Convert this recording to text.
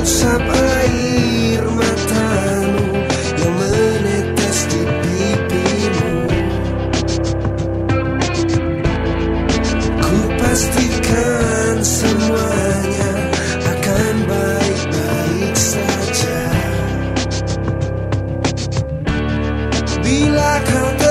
Usap air matamu Yang menetes di pipimu. Ku pastikan semuanya Akan baik-baik saja. Bila kau